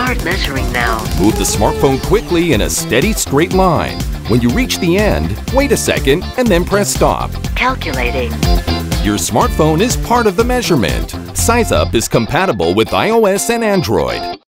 Start measuring now. Move the smartphone quickly in a steady straight line. When you reach the end, wait a second and then press stop. Calculating. Your smartphone is part of the measurement. SizeUp is compatible with iOS and Android.